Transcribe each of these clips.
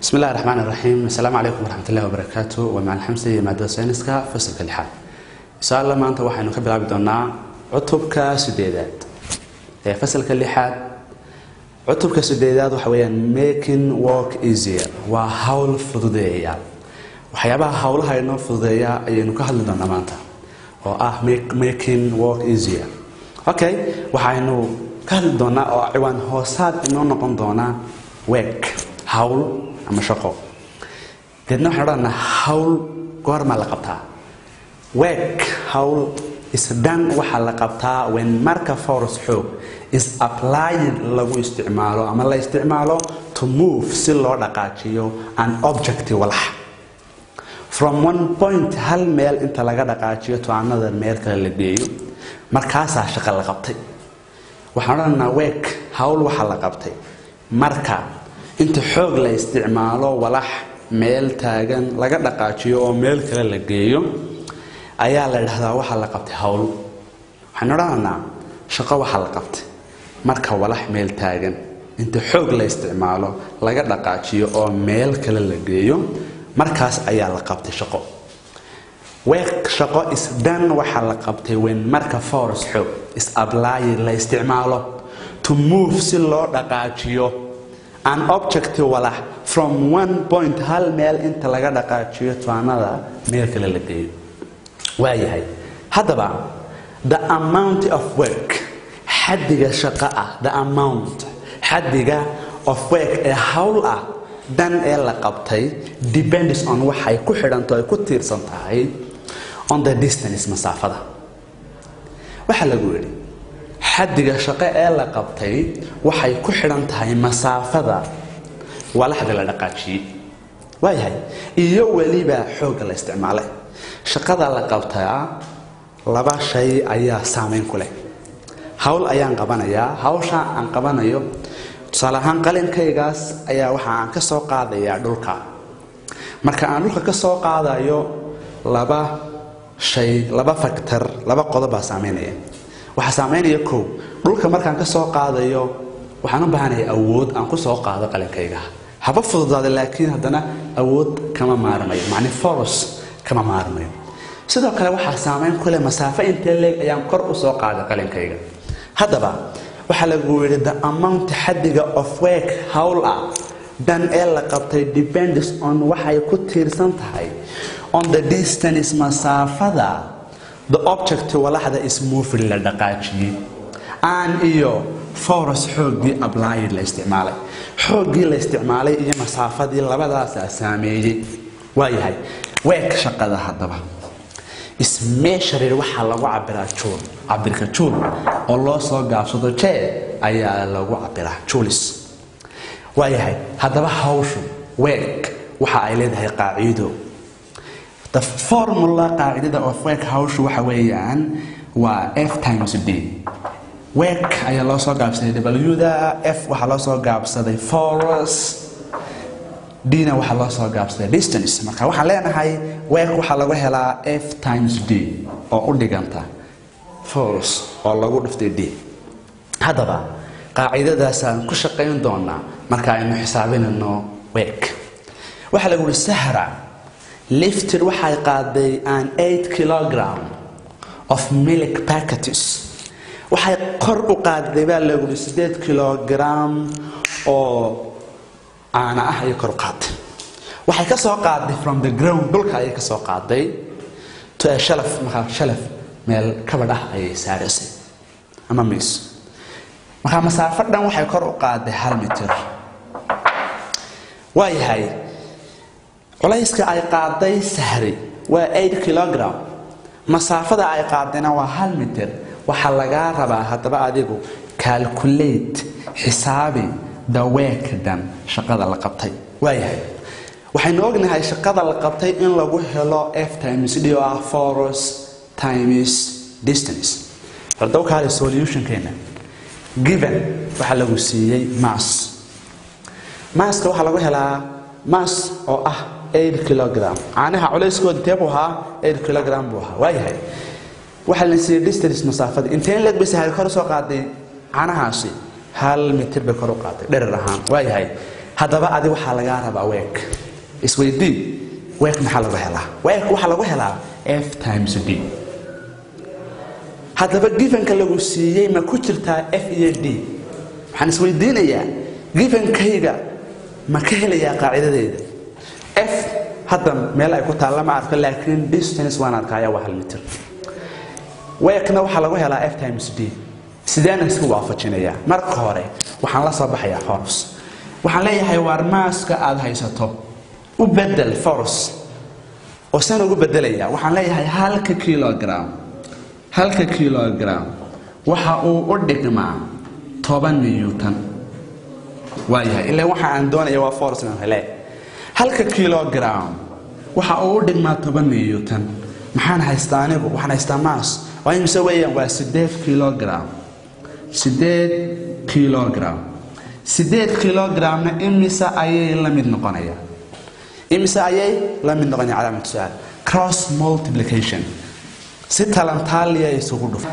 bismi illahi raxmaan iraxiim assalaamu calaykum waraxmat wabarakaatu waa macal xamse iyo maadada sayniska fasalka lixaad insha alla maanta waxaynu ka bilaabi doonaa cutubka sideedaad ee fasalka lixaad cutubka sideedaad waxa weyaan making work easier. Waa hawl fududeeya. Waxyaabaha hawlaha inoo fududeeya ayaynu ka hadli doonaa maanta oo ah making work easier. Okay waxaynu ka hadli doonaa oo ciwaan hoosaad inoo noqon doonaa week hawl ama shaqo. Deedna waxaan odhanaa hawl goormaa la qabtaa. Work hawl isdhan waxaa la qabtaa when marka force xoog is applied lagu isticmaalo ama la isticmaalo to move si loo dhaqaajiyo an object walax. From one point hal meel inta laga dhaqaajiyo to another meel kale la geeyo markaasaa shaqo la qabtay. Waxaan odhanaa work hawl waxaa la qabtay. Marka inta xoog la isticmaalo walax meel taagan laga dhaqaajiyo oo meel kale la geeyo ayaa la dhahdaa waxaa la qabtay hawl. Waxaan odhanaynaa shaqo waxaa la qabtay. Marka walax meel taagan. Inta xoog la isticmaalo laga dhaqaajiyo oo meel kale la geeyo markaas ayaa la qabtay shaqo. Weeq shaqo isdhan waxaa la qabtay wen marka force xoog is ablaayi la isticmaalo. To move si loo dhaqaajiyo an object walax from one point hal meel inta laga dhaqaajiyo toanada meel kale la geeyo. Waayahay haddaba the amount of work xaddiga shaqo ah the amount xaddiga of work ee hawl ah dan ee la qabtay depends on waxay ku xidhanto ay ku tiirsan tahay on the distance masaafada. Waxaa lagu yidhi xaddiga shaqo ee la qabtay waxay ku xidhan tahay masaafada walaxda la dhaqaajiyey. Waayahay iyo weliba xoogga la isticmaalay. Shaqada la qabtaa laba shay ayaa saameyn ku leh. Hawl ayaan qabanayaa hawsha aan qabanayo tusaale ahaan qalinkaygaas ayaa waxa aan ka soo qaadayaa dhulka. Marka aan dhulka ka soo qaadayo laba shay laba faktor laba qodob baa saameynaya waxaa saameynaya kow dhulka markaan ka soo qaadayo waxaan u baahanaya awood aan ku soo qaado qalinkayga. Haba fududaada laakiin haddana awood kama maarmayo macni foros kama maarmayo sidoo kale waxaa saameyn ku masaafo intee leeg ayaan kor u soo qaaday qalinkayga. Haddaba waxaa lagu yidhi the amount xaddiga of work hawl ah dan ee la qabtay depends on waxay ku tiirsan tahay. On the distance masaafada the object walaxda is moving. La dhaqaajiyey aan iyo force xooggii applied la isticmaalay. Xooggii la isticmaalay iyo masaafadii labadaasaa saameeyey. Waayahay week shaqada haddaba. Ismeesharir waxaa lagu cabiraa juul cabirka juul oo loo soo gaabsado jee ayaa lagu cabiraa juulis waayahay haddaba hawshu week waxa ay leedahay qaaciido the formula qaacidada of work hawshu waxa weeyaan waa f times d. Work ayaa loo soo gaabsaday. W-da f waxaa loo soo gaabsaday. Force d-na waxaa loo soo gaabsaday. Distance. Marka waxaan leenahay work waxaa lagu helaa f times d oo u dhiganta force oo lagu dhiftay d. Haddaba qaacidadaasaan ku shaqayn doonaa marka aynu xisaabinayno work. Waxaa lagu yihi sahra lifted waxay qaaday an 8 kilogram of milk packets waxay kor u qaaday baa lagu yihi 8 kilogram oo caana ah ayay kor u qaaday. Waxay ka soo qaaday from the ground dhulka ayay ka soo qaaday. Shelf markaa shelf meel kabadh ah ayay saaraysay ama miis. Markaa masaafo dhan waxay kor u qaaday hal mitir. Waayahay culayska ay qaaday sahri waa 8 kilogram. Masaafada ay qaadayna waa hal mitir. Waxaa lagaa rabaa haddaba adigu calculate xisaabi daweekdan shaqada la qabtay. Waayahay waxaynu ognahay shaqada la qabtay in lagu helo f times d oo ah force times distance. Hordawkaale solutionkeena given waxaa lagu siiyey mass. Maaska waxaa lagu helaa mass oo ah 8 kilogram. Caanaha culayskooda intee buu ahaa 8 kilogram buu ahaa. Waayahay waxaa la siiyey distance masaafada. Inteen leeg bay sahari kor u soo qaaday caanahaasi hal mitir bay kor u qaaday dherer ahaan. Waayahay haddaba adi waxaa lagaa rabaa week. Isweydii week maxaa lagu helaa? Week waxaa lagu helaa f times d. Haddaba gifanka lagu siiyey ma ku jirtaa f iyo d? Waxaan isweydiinayaa gifankayga ma ka helayaa qaacidadeyda f. Hadda meel ay ku taalla ma arko laakiin distance waan arkaya waa hal mitir weekna waxaa lagu helaa f times d. Sideena isku waafajinayaa marka hore waxaan la soo baxayaa foros waxaan leeyahay waar maaska aad haysato. U bedel foros oo san ugu bedelaya waxaan leeyahay halka kilogram. Halka kilogram. Waxa uu u dhigmaa toban newton. Waayahay. Ilaa waxa aan doonaya waa foros inaan hele halka kilogram waxa uu u dhigmaa toban newton maxaan haystaa anigu? Waxaan haystaa maas. Waa imise weeyaan? Waa sideed kilogram. Sideed kilogram. Sideed kilogramna imise ayay la mid noqonayaan imise ayay la mid noqonaya calaamad su'aal. Cross multiplication. Si talantaaliya isugu dhufo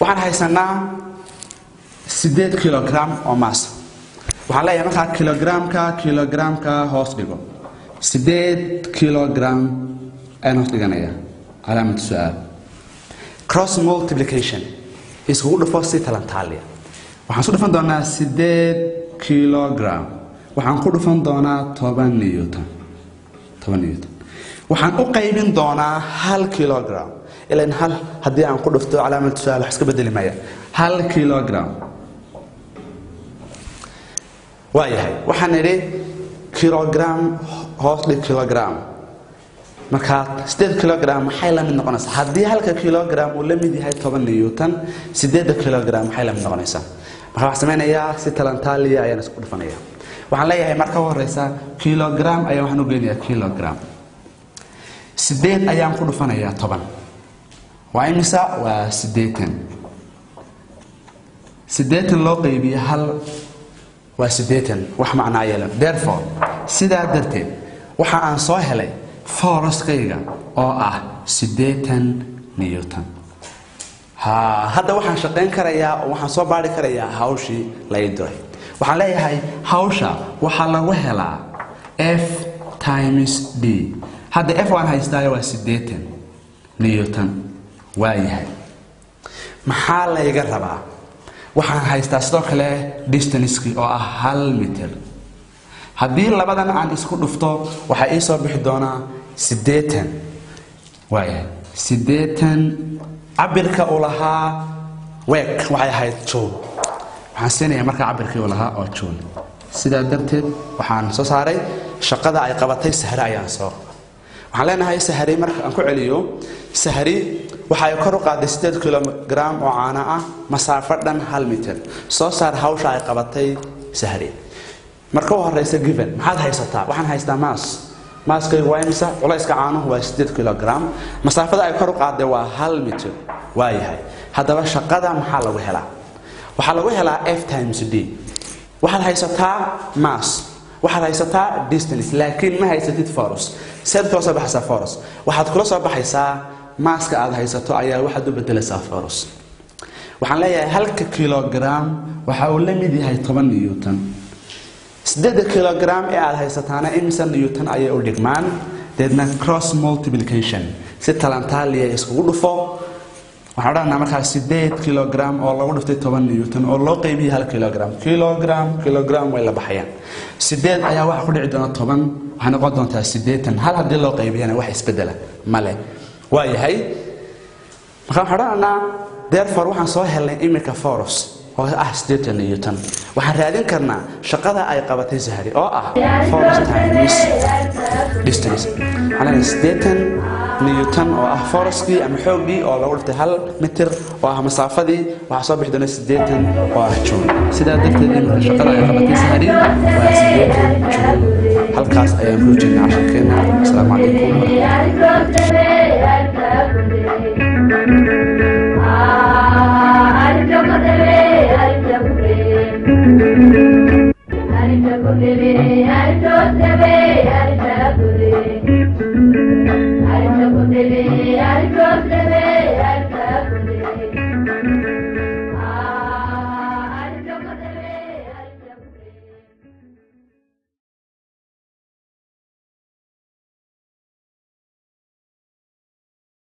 waxaan haysanaa sideed kilogram oo maas. Waxaan leeyahay markaa kilogramka kilogramka hoos dhigo. Sideed kilogram ayaan hoos dhiganaya calaamad su'aal. Cross multiplication. Iskugu dhufo si talantaaliya waxaan isu dhufan doonaa sideed kilogram. Waxaan ku dhufan doonaa toban newton. Toban newton. Waxaan u qaybin doonaa hal kilogram. Ilan hal haddii aan ku dhufto calaamad su'aal wax iska bedeli maya. Hal kilogram waayahay waxaan idhi kilogram hoos dhig kilogram. Markaa sideed kilogram maxay la mid haddii halka kilogram uu la yahay toban newton sideedda kilogram maxay la mid noqonaysaa? Marka waxaan samaynayaa si talantaaliya ayaan isku dhufanaya waxaan leeyahay marka u horeysa kilogram ayaan waxaan u geynayaa kilogram. Sideed ayaan ku dhufanayaa toban. Waa imisa? Waa sideetan. Sideetan loo qaybiye hal waa sideetan wax macnaa yeelan therefore sidaa darteed waxa aan soo helay foroskayga oo ah sideetan newton ha hadda waxaan shaqayn karayaa oo waxaan soo baari karayaa hawshii la ii diray waxaan leeyahay hawsha waxaa lagu helaa f times d. Hadda f waan haystaayo waa sideetan newton waayahay maxaa layga rabaa waxaan haystaa sidoo kale distancekii oo ah hal mitir. Haddii labadan aan isku dhufto waxaa ii soo bixi doonaa siddeetan. Waayahay siddeetan cabirka uu lahaa week waxay ahayd juun waxaan siinayaa markaa cabirkii uu lahaa oo juun sidaa darteed waxaan soo saaray shaqada ay qabatay sahre ayaan soo waxaan leenahay sahri marka aan ku celiyo sahri waxa ay kor u qaaday sideed kilogram oo caana ah masaafo dhan hal mitir. Soo saar hawsha ay qabatay sahri marka u horeysa given. Maxaad haysataa? Waxaan haystaa maas. Maaskaygu waa imisa culayska caanuhu waa sideed kilogram. Masaafada ay kor u qaaday waa hal mitir. Waayahay haddaba shaqada maxaa lagu helaa? Waxaa lagu helaa f times d. Waxaad haysataa maas waxaad haysataa distance laakiin ma haysatid foros seed kula soo baxaysaa foros waxaad kula soo baxaysaa maaska aad haysato ayaa waxaad u bedelaysaa foros waxaan leeyahay halka kilogram waxa uu la mid yahay toban newton. Sideedda kilogram ee aad haysataana imisa newton ayay u dhigmaan? Deedna cross multiplication. Si talantaaliya iskugu dhufo waxaan odhanaa markaa sideed kilogram oo lagu dhiftay toban newton oo loo qaybiyay hal kilogram. Kilogram kilogram way la baxayaan. Sideed ayaa waxa ku dhici doona toban. Waxay noqon doontaa sideetan hal haddii loo qaybiyana wax isbedela male waayahay marka waxaan odhananaa therefore waxaan soo helnay imika foros oo ah siddeetan newton. Waxaan raadin karnaa shaqada ay qabatay sahari oo ah force times distance. Siddeetan نيوتن أو أه أحفارسكي أم حوجي أو أه لورت هل متر أو أه مسافة دي وحساب يحدون سديتن وأحجون سيدا دكتور دين شقرا يا خبتي سهري وسديتن جون هل قاس أيام روجين عشان كنا السلام عليكم. I don't know.